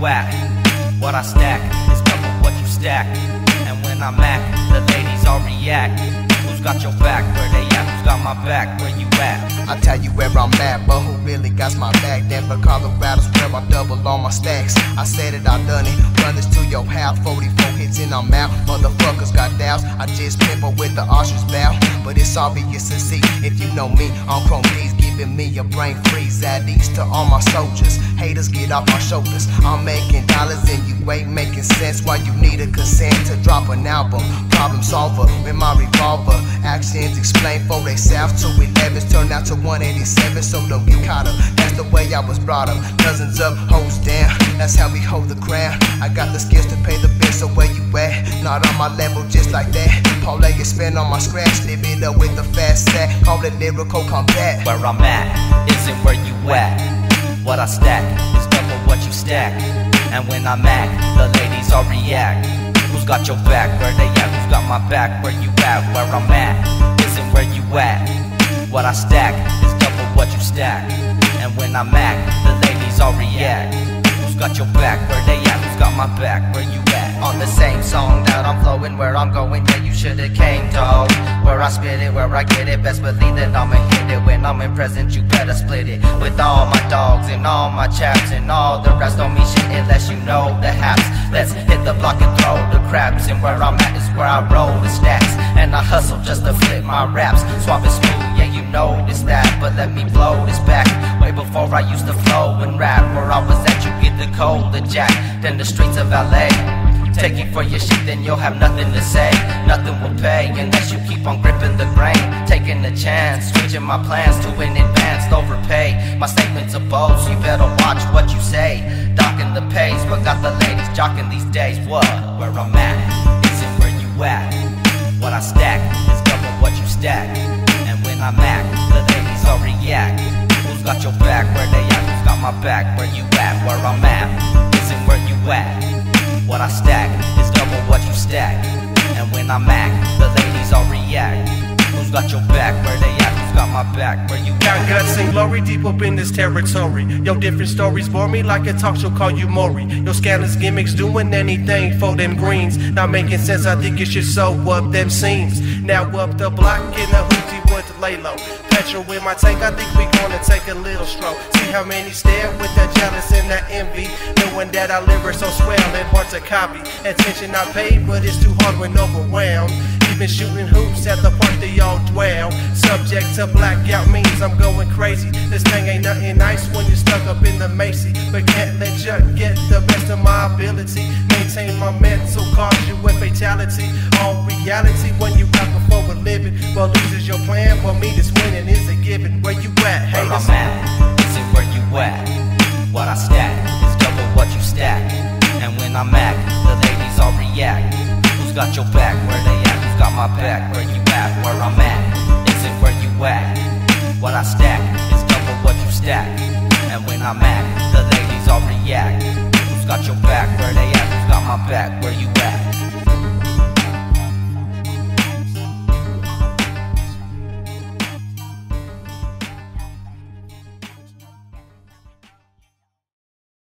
whack. What I stack is double what you stack. And when I'm at, the ladies all react. Who's got your back? Where they at? Who's got my back? Where you at? I tell you where I'm at, but who really got my back? Denver, Colorado's where I double all my stacks. I said it, I done it. Run this to your house, 44 hits and I'm out. Motherfuckers got doubts. I just pimple with the ostrich bow. But it's obvious to see if you know me, I'm chrome D's giving me a brain freeze. At east to all my soldiers. Haters get off my shoulders. I'm making dollars and you ain't making sense. Why you need a consent to drop an album? Problem solver with my revolver. Actions explain for they south to 11s turn out to 187. So don't get caught up. That's the way I was brought up. Dozens up, hoes down. That's how we hold the crown. I got the skills to pay the bills, So where you at? Not on my level, just like that. Paul get spin on my scratch. Live it up with the fast set. Call it lyrical combat. Where I'm at isn't where you at. What I stack is double what you stack. And when I'm at, the ladies all react. Who's got your back? Where they at? Who's got my back? Where you at? Where I'm at isn't where you at. What I stack is double what you stack. And when I'm at, the ladies all react. Who's got your back? Where they at? Who's got my back? Where you at? On the same song that I'm flowing, where I'm going, yeah, you should've came, dog. Where I spit it, where I get it, best believe that I'ma hit it. When present, you better split it. With all my dogs and all my chaps and all the rest don't mean shit unless you know the haps. Let's hit the block and throw the craps. And where I'm at is where I roll the stacks. And I hustle just to flip my raps. Swap it smooth, yeah, you notice that. But let me blow this back. Way before I used to flow and rap. Where I was at, you get the cold, the jack. Then the streets of LA. Take it for your shit, then you'll have nothing to say. Nothing will pay unless you keep on gripping the grain. Taking a chance, switching my plans to an advanced overpay. My statements are bold, so you better watch what you say. Docking the pace, but got the ladies jocking these days. What? Where I'm at isn't where you at. What I stack is double what you stack. And when I'm at, the ladies all react. Who's got your back? Where they at? Who's got my back? Where you at? Where I'm at isn't where you at. What I stack is double what you stack. And when I'm at, the ladies all react. Who's got your back? Where they at? My back? Where you Got guts and glory deep up in this territory. Your different stories bore me like a talk show, call you Maury. Your scandalous gimmicks doing anything for them greens. Not making sense, I think you should sew up them seams. Now up the block in a hootie with lay low. Petrol in my tank, I think we gonna take a little stroll. See how many stare with that jealous and that envy. Knowing that I live so swell and hard to copy. Attention I pay, but it's too hard when overwhelmed. Even shooting hoops at the Subject to blackout means I'm going crazy. This thing ain't nothing nice when you're stuck up in the Macy. But can't let you get the best of my ability. Maintain my mental, cause you with fatality. All reality when you got before a living. But loses your plan, for me this winning is a given. Where you at, Where haters? I'm at isn't where you at. What I stack is double what you stack. And when I'm at, the ladies all react. Who's got your back? Where they at? Who's got my back? whack. What I stack is double what you stack. And when I'm at